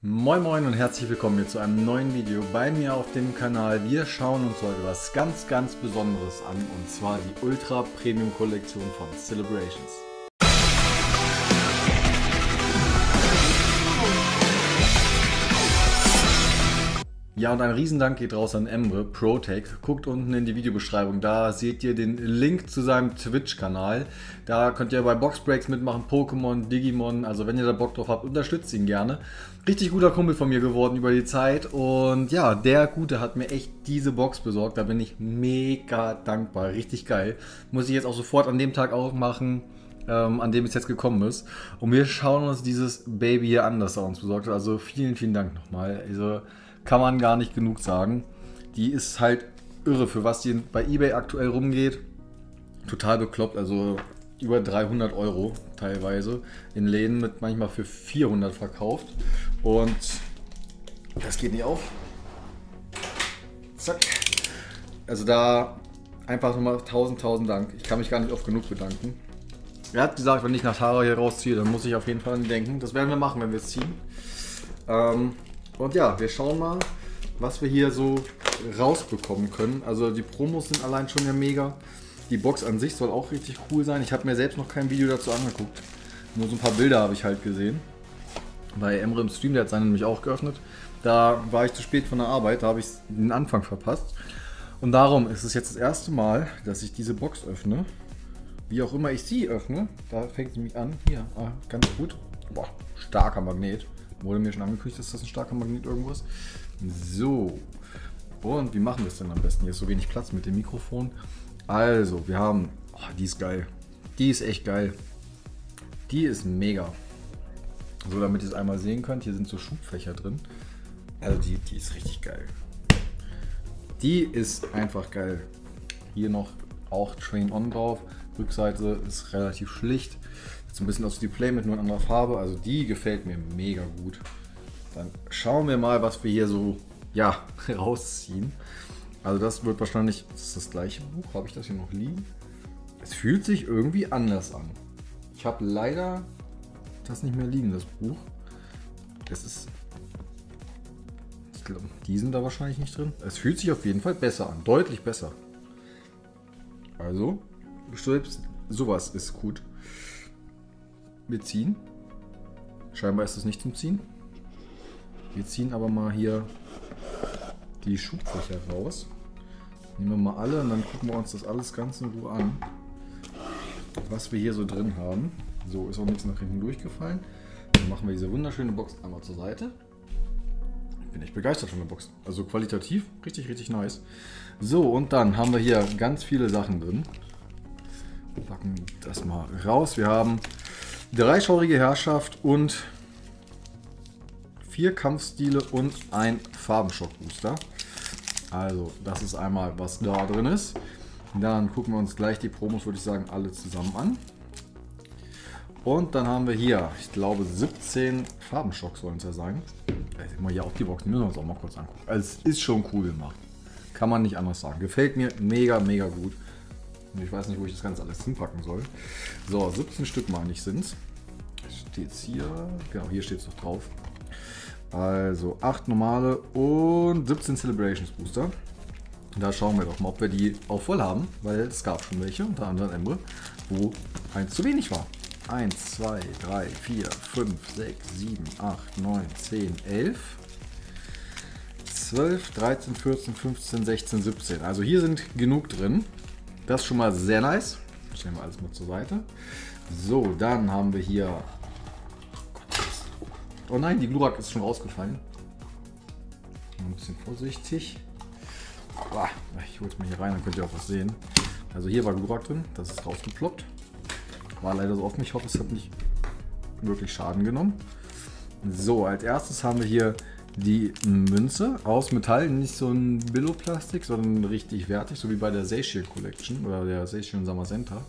Moin Moin und herzlich willkommen hier zu einem neuen Video bei mir auf dem Kanal. Wir schauen uns heute was ganz, ganz Besonderes an und zwar die Ultra Premium Kollektion von Celebrations. Ja, und ein Riesendank geht raus an Emre, Protec. Guckt unten in die Videobeschreibung, da seht ihr den Link zu seinem Twitch-Kanal. Da könnt ihr bei Boxbreaks mitmachen, Pokémon, Digimon. Also wenn ihr da Bock drauf habt, unterstützt ihn gerne. Richtig guter Kumpel von mir geworden über die Zeit. Und ja, der Gute hat mir echt diese Box besorgt. Da bin ich mega dankbar. Richtig geil. Muss ich jetzt auch sofort an dem Tag aufmachen. Ähm, an dem es jetzt gekommen ist. Und wir schauen uns dieses Baby hier an, das er uns besorgt hat. Also vielen, vielen Dank nochmal. Also kann man gar nicht genug sagen. Die ist halt irre, für was die bei eBay aktuell rumgeht. Total bekloppt, also über 300 Euro teilweise. In Läden mit manchmal für 400 verkauft. Und das geht nicht auf. Zack. Also da einfach nochmal tausend, tausend Dank. Ich kann mich gar nicht oft genug bedanken. Er hat gesagt, wenn ich nach Tara hier rausziehe, dann muss ich auf jeden Fall an ihn denken. Das werden wir machen, wenn wir es ziehen. Ähm, und ja, wir schauen mal, was wir hier so rausbekommen können. Also die Promos sind allein schon ja mega. Die Box an sich soll auch richtig cool sein. Ich habe mir selbst noch kein Video dazu angeguckt. Nur so ein paar Bilder habe ich halt gesehen. Bei Emre im Stream, der hat seine nämlich auch geöffnet. Da war ich zu spät von der Arbeit, da habe ich den Anfang verpasst. Und darum ist es jetzt das erste Mal, dass ich diese Box öffne. Wie auch immer ich sie öffne, da fängt sie mich an. Hier, ah, ganz gut. Boah, starker Magnet. Wurde mir schon angekündigt, dass das ein starker Magnet irgendwo ist. So. Und wie machen wir es denn am besten? Hier ist so wenig Platz mit dem Mikrofon. Also, wir haben. Oh, die ist geil. Die ist echt geil. Die ist mega. So, damit ihr es einmal sehen könnt, hier sind so Schubfächer drin. Also, die, die ist richtig geil. Die ist einfach geil. Hier noch auch Train On drauf. Rückseite ist relativ schlicht. So ein bisschen aus wie die Play mit nur in anderer Farbe. Also die gefällt mir mega gut. Dann schauen wir mal, was wir hier so ja, rausziehen. Also das wird wahrscheinlich, das ist das gleiche Buch. Habe ich das hier noch liegen? Es fühlt sich irgendwie anders an. Ich habe leider das nicht mehr liegen, das Buch. Es ist, ich glaube, die sind da wahrscheinlich nicht drin. Es fühlt sich auf jeden Fall besser an, deutlich besser. Also, selbst sowas ist gut. Wir ziehen. Scheinbar ist es nicht zum Ziehen. Wir ziehen aber mal hier die Schubfächer raus. Nehmen wir mal alle und dann gucken wir uns das alles ganz in Ruhe an. Was wir hier so drin haben. So, ist auch nichts nach hinten durchgefallen. Dann machen wir diese wunderschöne Box einmal zur Seite. Ich bin echt begeistert von der Box. Also qualitativ richtig, richtig nice. So, und dann haben wir hier ganz viele Sachen drin. Packen das mal raus. Wir haben dreischaurige Herrschaft und vier Kampfstile und ein Farbenschock-Booster. Also, das ist einmal, was da drin ist. Dann gucken wir uns gleich die Promos, würde ich sagen, alle zusammen an. Und dann haben wir hier, ich glaube, 17 Farbenschocks sollen es ja sein. Ich mal hier auf die Box, müssen wir uns auch mal kurz angucken. Also, es ist schon cool gemacht. Kann man nicht anders sagen. Gefällt mir mega, mega gut. Ich weiß nicht, wo ich das Ganze alles hinpacken soll. So, 17 Stück meine ich sind es. Steht hier. Genau, hier steht es noch drauf. Also 8 normale und 17 Celebrations Booster. Da schauen wir doch mal, ob wir die auch voll haben, weil es gab schon welche, unter anderem Emre, wo eins zu wenig war. 1, 2, 3, 4, 5, 6, 7, 8, 9, 10, 11, 12, 13, 14, 15, 16, 17. Also hier sind genug drin. Das ist schon mal sehr nice. Stellen wir alles mal zur Seite. So, dann haben wir hier. Oh nein, die Glurak ist schon rausgefallen. Ein bisschen vorsichtig. Ich hole es mal hier rein, dann könnt ihr auch was sehen. Also hier war Glurak drin, das ist rausgeploppt. War leider so offen, ich hoffe es hat nicht wirklich Schaden genommen. So, als erstes haben wir hier die Münze aus Metall, nicht so ein Billo-Plastik, sondern richtig wertig, so wie bei der Seishield Collection oder der Seishield Summer Center.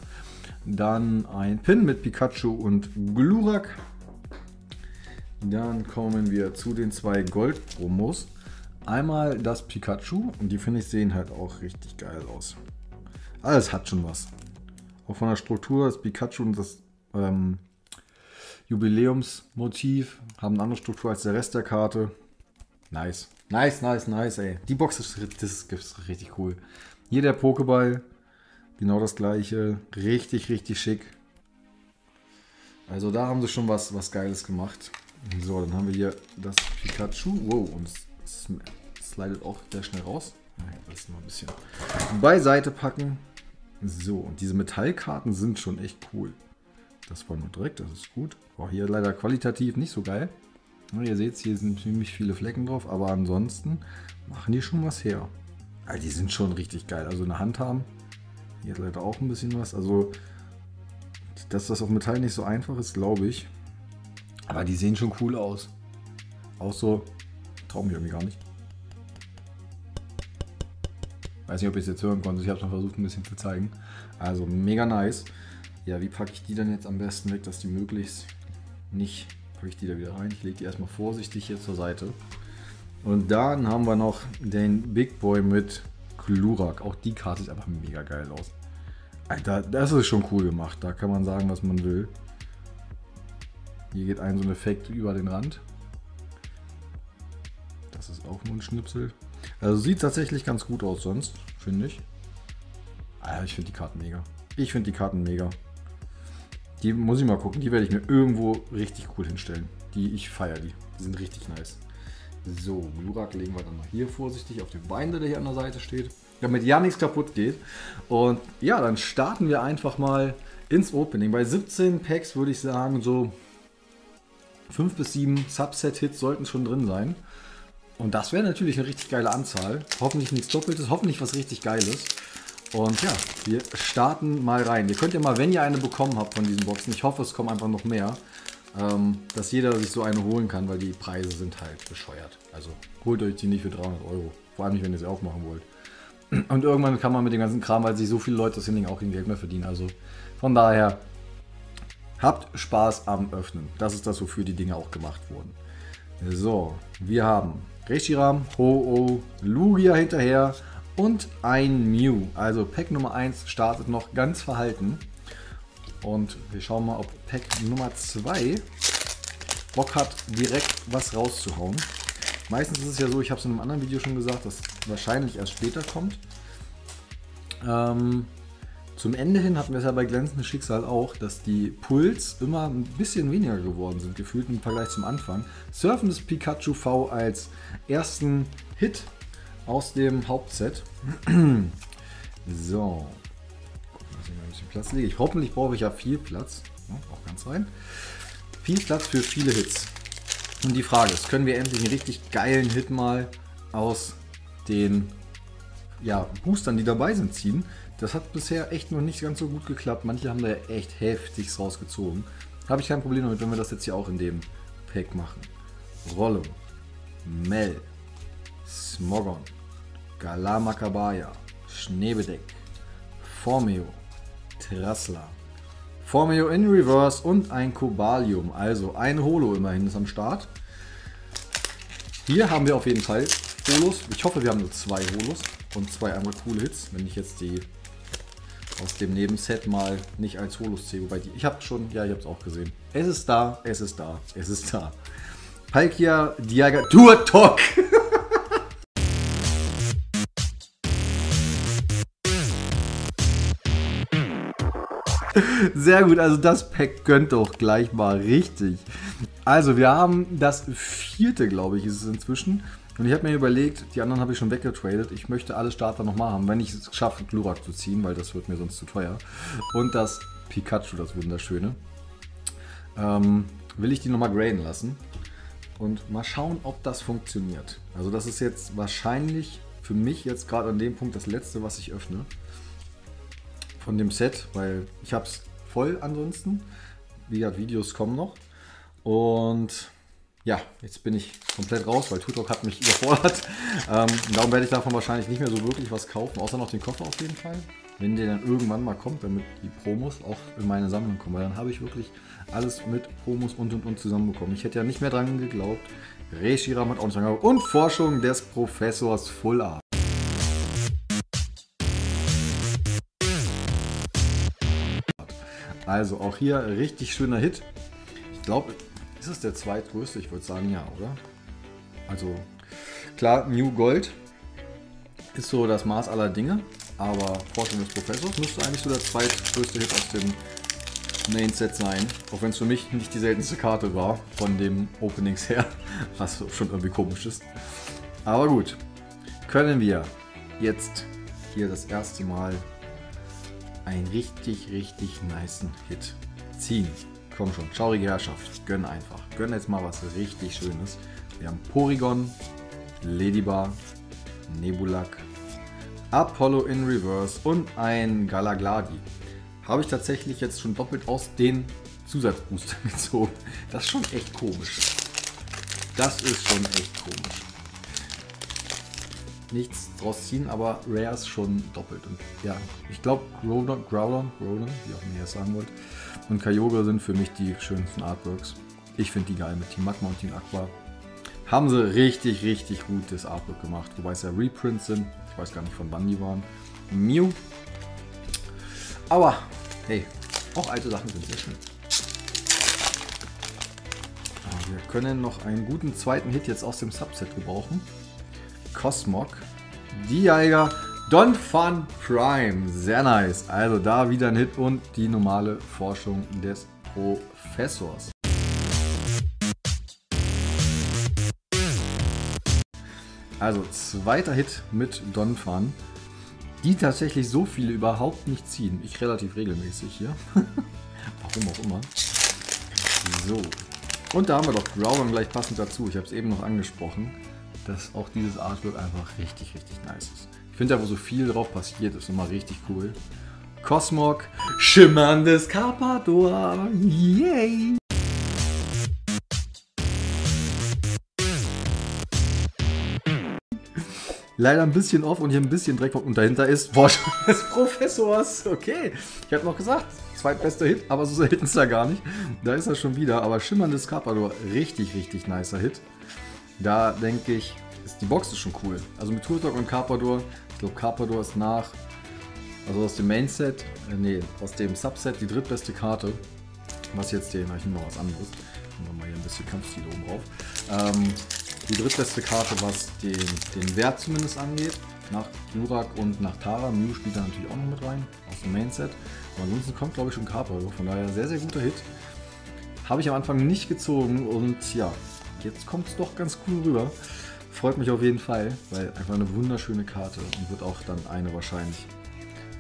Dann ein Pin mit Pikachu und Glurak. Dann kommen wir zu den zwei Gold-Promos. Einmal das Pikachu und die finde ich sehen halt auch richtig geil aus. Alles hat schon was. Auch von der Struktur das Pikachu und das ähm, Jubiläumsmotiv, haben eine andere Struktur als der Rest der Karte. Nice. Nice, nice, nice, ey. Die Box ist, das ist richtig cool. Hier der Pokéball, genau das gleiche. Richtig, richtig schick. Also da haben sie schon was, was Geiles gemacht. So, dann haben wir hier das Pikachu. Wow, und es slidet auch sehr schnell raus. Das mal ein bisschen beiseite packen. So, und diese Metallkarten sind schon echt cool. Das war nur direkt, das ist gut. War hier leider qualitativ nicht so geil. ihr seht, hier sind ziemlich viele Flecken drauf, aber ansonsten machen die schon was her. Also die sind schon richtig geil. Also eine Hand haben. Hier leider auch ein bisschen was. Also, dass das auf Metall nicht so einfach ist, glaube ich. Aber die sehen schon cool aus. Auch so, traue mich irgendwie gar nicht. Weiß nicht, ob ich es jetzt hören konnte. Ich habe es mal versucht, ein bisschen zu zeigen. Also mega nice. Ja, wie packe ich die dann jetzt am besten weg, dass die möglichst nicht. Packe ich die da wieder rein. Ich lege die erstmal vorsichtig hier zur Seite. Und dann haben wir noch den Big Boy mit Glurak. Auch die Karte sieht einfach mega geil aus. Alter, das ist schon cool gemacht. Da kann man sagen, was man will. Hier geht ein so ein Effekt über den Rand. Das ist auch nur ein Schnipsel. Also sieht tatsächlich ganz gut aus sonst, finde ich. Ah, ich finde die Karten mega. Ich finde die Karten mega. Die muss ich mal gucken. Die werde ich mir irgendwo richtig cool hinstellen. Die, ich feiere die. Die sind richtig nice. So, Glurak legen wir dann mal hier vorsichtig auf den Bein, der hier an der Seite steht. Damit ja nichts kaputt geht. Und ja, dann starten wir einfach mal ins Opening. Bei 17 Packs würde ich sagen, so 5 bis 7 Subset-Hits sollten schon drin sein. Und das wäre natürlich eine richtig geile Anzahl. Hoffentlich nichts Doppeltes, hoffentlich was richtig Geiles. Und ja, wir starten mal rein. Ihr könnt ja mal, wenn ihr eine bekommen habt von diesen Boxen, ich hoffe, es kommen einfach noch mehr, ähm, dass jeder sich so eine holen kann, weil die Preise sind halt bescheuert. Also holt euch die nicht für 300 Euro. Vor allem nicht, wenn ihr sie aufmachen wollt. Und irgendwann kann man mit dem ganzen Kram, weil sich so viele Leute das Ding auch kein Geld mehr verdienen. Also von daher, habt Spaß am Öffnen. Das ist das, wofür die Dinge auch gemacht wurden. So, wir haben Reshiram, Ho-Oh, Lugia hinterher und ein Mew. Also Pack Nummer 1 startet noch ganz verhalten. Und wir schauen mal, ob Pack Nummer 2 Bock hat, direkt was rauszuhauen. Meistens ist es ja so, ich habe es in einem anderen Video schon gesagt, dass wahrscheinlich erst später kommt. Ähm, zum Ende hin hatten wir es ja bei Glänzendes Schicksal auch, dass die Puls immer ein bisschen weniger geworden sind, gefühlt im Vergleich zum Anfang. Surfendes Pikachu V als ersten Hit aus dem Hauptset. so. Dass ich mal ein bisschen Platz lege. Ich, hoffentlich brauche ich ja viel Platz. Ja, auch ganz rein. Viel Platz für viele Hits. Und die Frage ist, können wir endlich einen richtig geilen Hit mal aus den ja, Boostern, die dabei sind, ziehen? Das hat bisher echt noch nicht ganz so gut geklappt. Manche haben da ja echt heftig rausgezogen. Habe ich kein Problem damit, wenn wir das jetzt hier auch in dem Pack machen. Rollum, Mel, Smogon, Galamakabaya, Schneebedeck, Formeo, Trassler, Formeo in Reverse und ein Cobalium. Also ein Holo immerhin ist am Start. Hier haben wir auf jeden Fall Holos. Ich hoffe, wir haben nur zwei Holos und zwei andere coole Hits. Wenn ich jetzt die aus dem Nebenset mal nicht als Holos zähle. Wobei die, ich habe schon, ja, ich habe es auch gesehen. Es ist da, es ist da, es ist da. Palkia Diaga Turtok. Sehr gut, also das Pack gönnt doch gleich mal richtig. Also wir haben das vierte, glaube ich, ist es inzwischen. Und ich habe mir überlegt, die anderen habe ich schon weggetradet. Ich möchte alle Starter nochmal haben, wenn ich es schaffe, Glurak zu ziehen, weil das wird mir sonst zu teuer. Und das Pikachu, das wunderschöne. Ähm, will ich die nochmal graden lassen. Und mal schauen, ob das funktioniert. Also das ist jetzt wahrscheinlich für mich jetzt gerade an dem Punkt das letzte, was ich öffne. Von dem Set, weil ich habe es voll ansonsten. Wie gesagt, Videos kommen noch. Und ja, jetzt bin ich komplett raus, weil Tutok hat mich überfordert. Ähm, darum werde ich davon wahrscheinlich nicht mehr so wirklich was kaufen, außer noch den Koffer auf jeden Fall. Wenn der dann irgendwann mal kommt, damit die Promos auch in meine Sammlung kommen, weil dann habe ich wirklich alles mit Promos und und und zusammenbekommen. Ich hätte ja nicht mehr dran geglaubt. Reshiram hat auch nicht dran geglaubt. Und Forschung des Professors Full Art. Also auch hier richtig schöner Hit glaube, ist es der zweitgrößte? Ich würde sagen ja, oder? Also klar, New Gold ist so das Maß aller Dinge, aber Forschung des Professors müsste eigentlich so der zweitgrößte Hit aus dem Main Set sein. Auch wenn es für mich nicht die seltenste Karte war von dem Openings her, was schon irgendwie komisch ist. Aber gut, können wir jetzt hier das erste Mal einen richtig, richtig niceen Hit ziehen. Komm schon, schaurige Herrschaft, gönn einfach. Gönn jetzt mal was richtig Schönes. Wir haben Porygon, Ladybar, Nebulak, Apollo in Reverse und ein Galagladi. Habe ich tatsächlich jetzt schon doppelt aus den Zusatzboostern gezogen. Das ist schon echt komisch. Das ist schon echt komisch. Nichts draus ziehen, aber Rares schon doppelt. Und ja, ich glaube, Groudon, Groudon, Groudon, wie auch immer ihr es sagen wollt, und Kyogre sind für mich die schönsten Artworks. Ich finde die geil mit Team Magma und Team Aqua. Haben sie richtig, richtig gutes Artwork gemacht. Wobei es ja Reprints sind. Ich weiß gar nicht, von wann die waren. Mew. Aber, hey, auch alte Sachen sind sehr schön. Aber wir können noch einen guten zweiten Hit jetzt aus dem Subset gebrauchen. Cosmog. Dialga. Don Fun Prime. Sehr nice. Also da wieder ein Hit und die normale Forschung des Professors. Also zweiter Hit mit Donphan, die tatsächlich so viele überhaupt nicht ziehen. Ich relativ regelmäßig hier. Warum auch immer. So. Und da haben wir doch Groudon gleich passend dazu. Ich habe es eben noch angesprochen, dass auch dieses Artwork einfach richtig, richtig nice ist. Finde da, wo so viel drauf passiert, ist immer richtig cool. Cosmog, schimmerndes Carpador, yay! leider ein bisschen off und hier ein bisschen Dreck und dahinter ist Forschung des Professors. Okay, ich habe noch gesagt, zweitbester Hit, aber so selten ist er gar nicht. Da ist er schon wieder, aber schimmerndes Carpador, richtig, richtig nicer Hit. Da denke ich, ist, die Box ist schon cool. Also mit Turtok und Carpador, ich glaube Carpador ist nach, also aus dem Main-Set, äh, nee, aus dem Subset die drittbeste Karte. Was jetzt den, ich nehme mal was anderes. Machen wir mal hier ein bisschen Kampfstil oben drauf. Ähm, die drittbeste Karte, was den, den Wert zumindest angeht. Nach Glurak und nach Tara. Mew spielt da natürlich auch noch mit rein, aus dem Mainset. Aber ansonsten kommt, glaube ich, schon Carpador. Von daher sehr, sehr guter Hit. Habe ich am Anfang nicht gezogen und ja, jetzt kommt es doch ganz cool rüber. Freut mich auf jeden Fall, weil einfach eine wunderschöne Karte und wird auch dann eine wahrscheinlich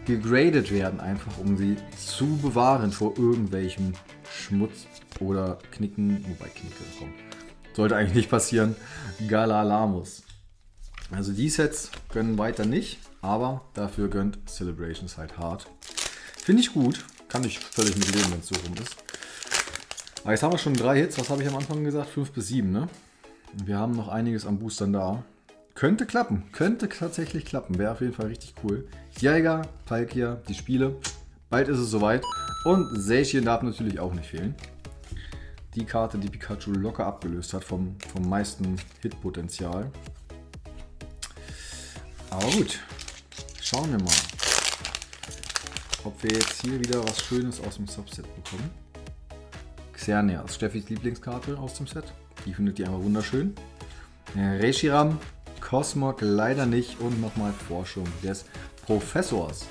gegradet werden, einfach um sie zu bewahren vor irgendwelchem Schmutz oder Knicken, wobei Knicke kommen sollte eigentlich nicht passieren. Galalamus. Also die Sets gönnen weiter nicht, aber dafür gönnt Celebrations halt hart. Finde ich gut. Kann ich völlig mit leben, wenn es so rum ist. Aber jetzt haben wir schon drei Hits. Was habe ich am Anfang gesagt? Fünf bis sieben, ne? Wir haben noch einiges an Boostern da. Könnte klappen. Könnte tatsächlich klappen. Wäre auf jeden Fall richtig cool. Jäger, Palkia, die Spiele. Bald ist es soweit. Und Seishien darf natürlich auch nicht fehlen die Karte, die Pikachu locker abgelöst hat vom, vom meisten Hitpotenzial. Aber gut, schauen wir mal, ob wir jetzt hier wieder was Schönes aus dem Subset bekommen. Xerneas, Steffis Lieblingskarte aus dem Set. Die findet ihr einfach wunderschön. Reshiram, Cosmog leider nicht und nochmal Forschung des Professors.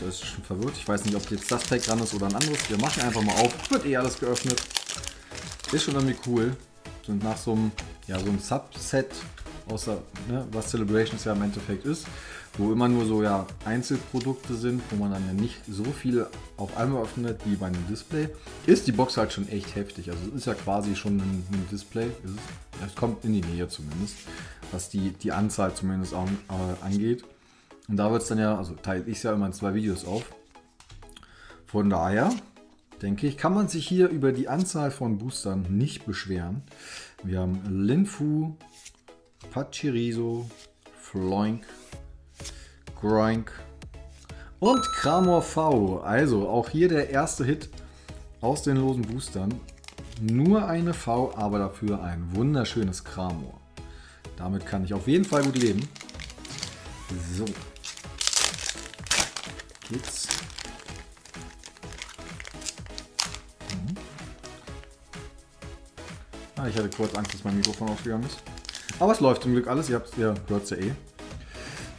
Der ist schon verwirrt. Ich weiß nicht, ob jetzt das Pack dran ist oder ein anderes. Wir machen einfach mal auf. Wird eh alles geöffnet. Ist schon irgendwie cool. Und nach so einem, ja, so einem Subset, außer ne, was Celebrations ja im Endeffekt ist, wo immer nur so ja Einzelprodukte sind, wo man dann ja nicht so viel auf einmal öffnet wie bei einem Display, ist die Box halt schon echt heftig. Also es ist ja quasi schon ein, ein Display. Es, es, kommt in die Nähe zumindest, was die, die Anzahl zumindest auch, äh, angeht. Und da wird es dann ja, also teile ich es ja immer in zwei Videos auf. Von daher denke ich, kann man sich hier über die Anzahl von Boostern nicht beschweren. Wir haben Linfu, Pachiriso, Floink, Groink und Kramor V. Also auch hier der erste Hit aus den losen Boostern. Nur eine V, aber dafür ein wunderschönes Kramor. Damit kann ich auf jeden Fall gut leben. So, geht's. Mhm. Ah, ich hatte kurz Angst, dass mein Mikrofon ausgegangen ist. Aber es läuft zum Glück alles. Ihr, ihr hört es ja eh.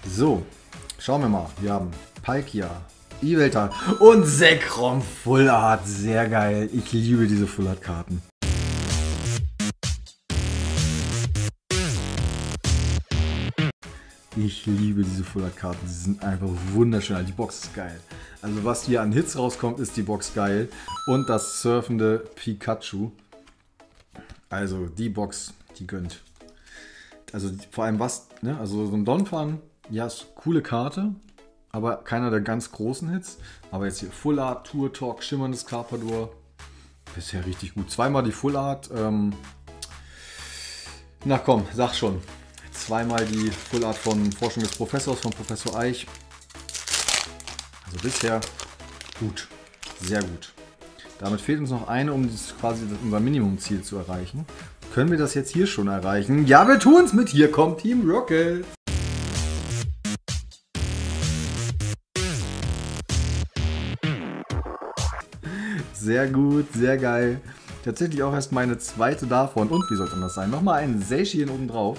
So, schauen wir mal. Wir haben Palkia, Ivelta und Zekrom Full Art. Sehr geil. Ich liebe diese Full Art Karten. Ich liebe diese Full Art Karten. Sie sind einfach wunderschön. Die Box ist geil. Also was hier an Hits rauskommt, ist die Box geil. Und das surfende Pikachu. Also die Box, die gönnt. Also vor allem was, ne? Also so ein Donphan, ja, ist coole Karte, aber keiner der ganz großen Hits. Aber jetzt hier Full Art, Tour Talk, schimmerndes Carpador. Bisher richtig gut. Zweimal die Full Art. Ähm Na komm, sag schon. Zweimal die Full Art von Forschung des Professors, von Professor Eich. Also bisher gut. Sehr gut. Damit fehlt uns noch eine, um quasi unser Minimumziel zu erreichen. Können wir das jetzt hier schon erreichen? Ja, wir tun es mit Hier kommt Team Rocket. Sehr gut, sehr geil. Tatsächlich auch erst meine zweite davon. Und wie soll es anders sein? Nochmal einen Seishien oben drauf.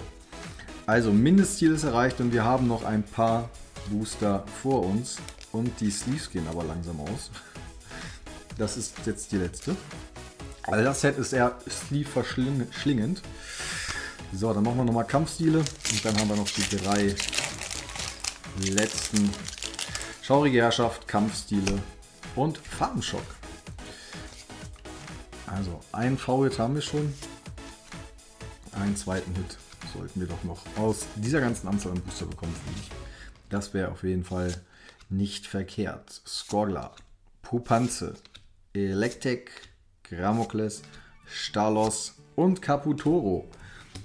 Also Mindestziel ist erreicht und wir haben noch ein paar Booster vor uns. Und die Sleeves gehen aber langsam aus. Das ist jetzt die letzte. Also das Set ist eher Sleeve verschlingend. So, dann machen wir nochmal Kampfstile. Und dann haben wir noch die drei letzten Schaurige Herrschaft, Kampfstile und Farbenschock. Also, einen V-Hit haben wir schon. Einen zweiten Hit sollten wir doch noch aus dieser ganzen Anzahl an Booster bekommen. Das wäre auf jeden Fall nicht verkehrt. Skorgla, Pupanze, Electek, Gramokles, Stalos und Caputoro.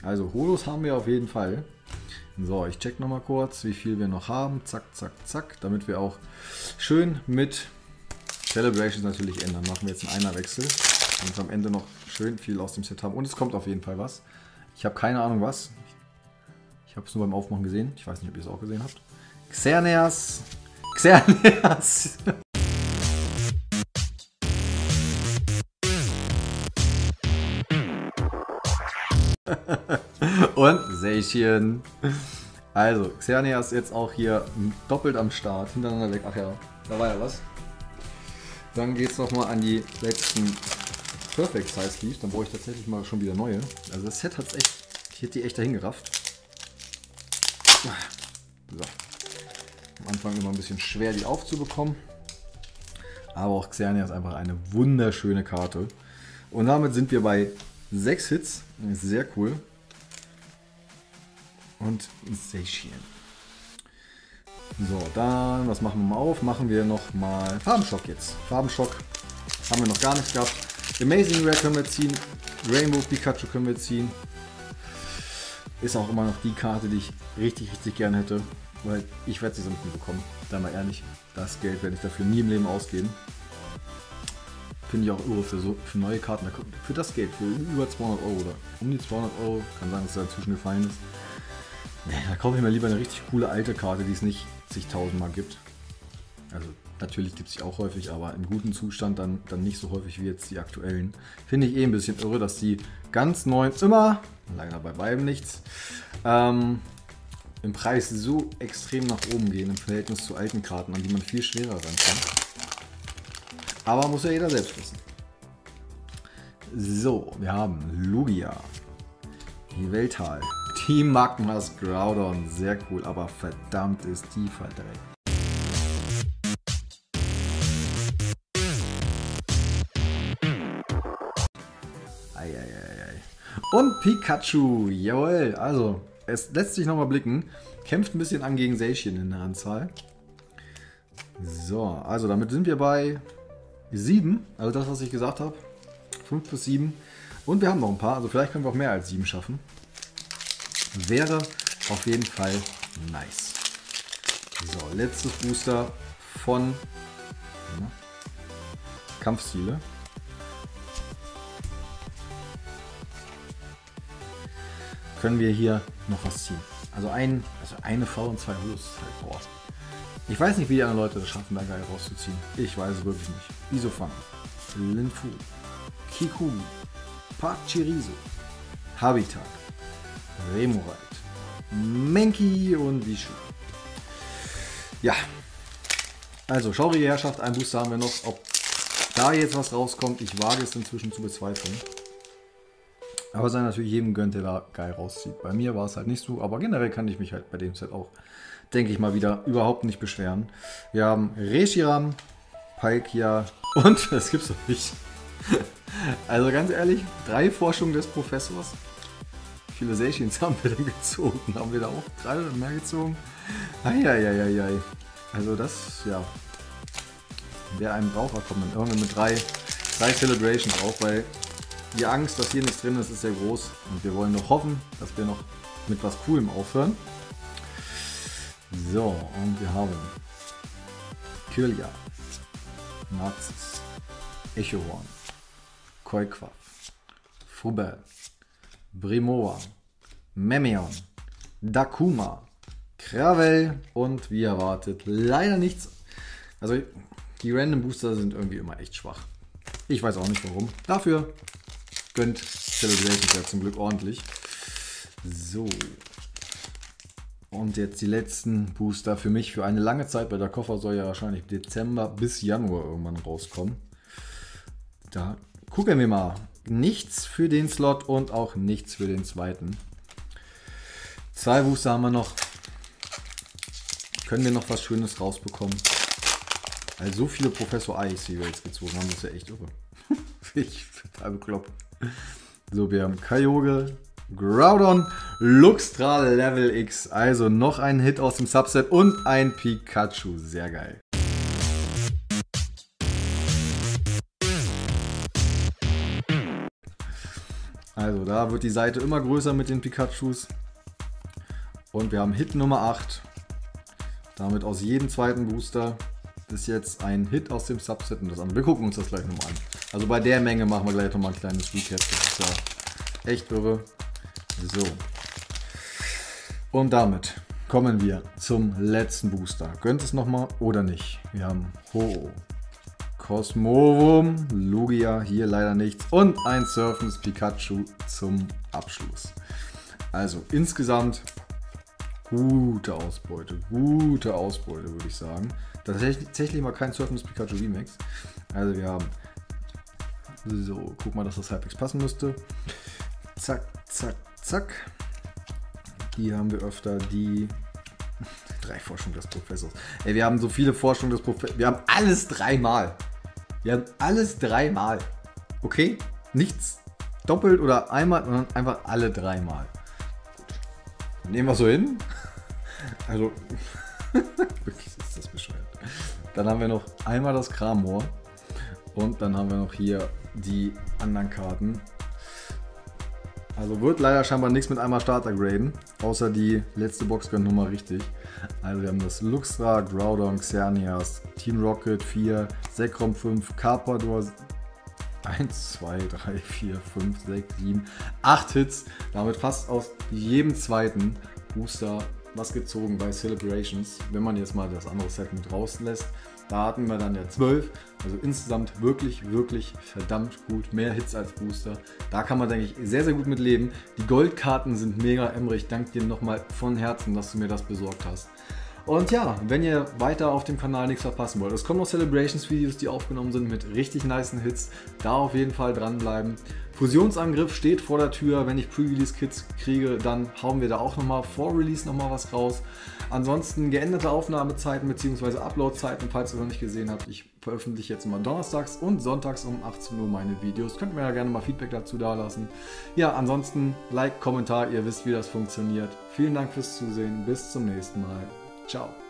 Also Holos haben wir auf jeden Fall. So, ich check nochmal kurz, wie viel wir noch haben. Zack, zack, zack. Damit wir auch schön mit Celebrations natürlich ändern. Machen wir jetzt einen Einerwechsel und am Ende noch schön viel aus dem Set haben. Und es kommt auf jeden Fall was. Ich habe keine Ahnung was. Ich habe es nur beim Aufmachen gesehen. Ich weiß nicht, ob ihr es auch gesehen habt. Xerneas. Xerneas. Und Seischen. Also, Xerneas jetzt auch hier doppelt am Start, hintereinander weg. Ach ja, da war ja was. Dann geht es nochmal an die letzten Perfect Size Sleeves. Dann brauche ich tatsächlich mal schon wieder neue. Also das Set hat echt, ich hätte die echt dahin gerafft. So. Am Anfang immer ein bisschen schwer, die aufzubekommen. Aber auch Xernia ist einfach eine wunderschöne Karte. Und damit sind wir bei 6 Hits. Sehr cool. Und Seishien. So, dann, was machen wir mal auf? Machen wir noch mal Farbenschock jetzt. Farbenschock haben wir noch gar nicht gehabt. Amazing Rare können wir ziehen. Rainbow Pikachu können wir ziehen. Ist auch immer noch die Karte, die ich richtig, richtig gerne hätte. Weil ich werde sie sonst nie bekommen. Sei mal ehrlich, das Geld werde ich dafür nie im Leben ausgeben. Finde ich auch irre für, so, für neue Karten. Für das Geld, für über 200 Euro oder um die 200 Euro. Kann sagen, dass es dazwischen gefallen ist. Nee, da kaufe ich mir lieber eine richtig coole alte Karte, die es nicht zigtausendmal gibt. Also natürlich gibt es sie auch häufig, aber im guten Zustand dann, dann nicht so häufig wie jetzt die aktuellen. Finde ich eh ein bisschen irre, dass die ganz neuen immer, leider bei beiden nichts, ähm, im Preis so extrem nach oben gehen im Verhältnis zu alten Karten, an die man viel schwerer rankommt. Aber muss ja jeder selbst wissen. So, wir haben Lugia, die Welthal, Team Magmas Groudon, sehr cool, aber verdammt ist die verdreckt. Und Pikachu, jawohl, also es lässt sich nochmal blicken. Kämpft ein bisschen an gegen Seishien in der Anzahl. So, also damit sind wir bei 7. Also das, was ich gesagt habe. 5 bis 7. Und wir haben noch ein paar. Also vielleicht können wir auch mehr als 7 schaffen. Wäre auf jeden Fall nice. So, letztes Booster von Kampfstile. Können wir hier noch was ziehen. Also, ein, also eine V und zwei Holos ist halt, boah. Ich weiß nicht, wie die anderen Leute das schaffen, da geil rauszuziehen. Ich weiß es wirklich nicht. Isofan, Linfu, Kiku, Pachirisu, Habitat, Remoraid, Menki und Vishu. Ja, also schaurige Herrschaft, ein Booster haben wir noch. Ob da jetzt was rauskommt, ich wage es inzwischen zu bezweifeln. Aber sei natürlich jedem gönnt, der da geil rauszieht. Bei mir war es halt nicht so, aber generell kann ich mich halt bei dem Set auch, denke ich mal, wieder überhaupt nicht beschweren. Wir haben Reshiram, Palkia und, das gibt's doch nicht. Also ganz ehrlich, drei Forschungen des Professors. Viele Seishins haben wir denn gezogen? Haben wir da auch drei oder mehr gezogen? Eieieiei. Also das, ja. Wer einen braucht, kommt dann irgendwann mit drei, drei Celebrations auch, weil die Angst, dass hier nichts drin ist, ist sehr groß. Und wir wollen noch hoffen, dass wir noch mit was Coolem aufhören. So, und wir haben Kirlia, Nazis, Echohorn, Koiquaf, Fubel, Brimoa, Memeon, Dakuma, Kravel und wie erwartet leider nichts. Also die Random Booster sind irgendwie immer echt schwach. Ich weiß auch nicht warum. Dafür gönnt Celebrations ja zum Glück ordentlich. So. Und jetzt die letzten Booster für mich für eine lange Zeit, weil der Koffer soll ja wahrscheinlich Dezember bis Januar irgendwann rauskommen. Da gucken wir mal. Nichts für den Slot und auch nichts für den zweiten. Zwei Booster haben wir noch. Können wir noch was Schönes rausbekommen? Also so viele Professor Eis, die wir jetzt gezogen haben, ist ja echt irre. ich total bekloppt. So, wir haben Kyogre, Groudon, Luxtra Level X. Also noch ein Hit aus dem Subset und ein Pikachu. Sehr geil. Also da wird die Seite immer größer mit den Pikachus. Und wir haben Hit Nummer 8. Damit aus jedem zweiten Booster ist jetzt ein Hit aus dem Subset und das andere. Wir gucken uns das gleich nochmal an. Also bei der Menge machen wir gleich nochmal ein kleines Recap. Das ist ja echt irre. So. Und damit kommen wir zum letzten Booster. Gönnt es nochmal oder nicht? Wir haben Ho, Cosmovum, Lugia, hier leider nichts und ein Surfendes Pikachu zum Abschluss. Also insgesamt gute Ausbeute, gute Ausbeute würde ich sagen. Tatsächlich mal kein Surfendes Pikachu VMAX. Also wir haben so, guck mal, dass das halbwegs passen müsste. Zack, zack, zack. Hier haben wir öfter die drei Forschungen des Professors. Ey, wir haben so viele Forschungen des Professors. Wir haben alles dreimal. Wir haben alles dreimal. Okay? Nichts doppelt oder einmal, sondern einfach alle dreimal. Nehmen wir so hin. Also, wirklich ist das bescheuert. Dann haben wir noch einmal das Kramor. Und dann haben wir noch hier die anderen Karten. Also wird leider scheinbar nichts mit einmal Starter graden, außer die letzte Box gönnt nochmal richtig. Also wir haben das Luxra, Groudon, Xerneas, Team Rocket 4, Zekrom 5, Carpador 1, 2, 3, 4, 5, 6, 7, 8 Hits. Damit fast aus jedem zweiten Booster was gezogen bei Celebrations, wenn man jetzt mal das andere Set mit rauslässt. Da hatten wir dann ja 12. Also insgesamt wirklich, wirklich verdammt gut. Mehr Hits als Booster. Da kann man, denke ich, sehr, sehr gut mit leben. Die Goldkarten sind mega. Emrich, danke dir nochmal von Herzen, dass du mir das besorgt hast. Und ja, wenn ihr weiter auf dem Kanal nichts verpassen wollt, es kommen noch Celebrations-Videos, die aufgenommen sind mit richtig nice Hits. Da auf jeden Fall dranbleiben. Fusionsangriff steht vor der Tür. Wenn ich Pre-Release-Kits kriege, dann hauen wir da auch nochmal vor Release nochmal was raus. Ansonsten geänderte Aufnahmezeiten bzw. Uploadzeiten, falls ihr noch nicht gesehen habt. Ich veröffentliche jetzt immer donnerstags und sonntags um 18 Uhr meine Videos. Könnt mir ja gerne mal Feedback dazu dalassen. Ja, ansonsten Like, Kommentar, ihr wisst, wie das funktioniert. Vielen Dank fürs Zusehen. Bis zum nächsten Mal. Ciao.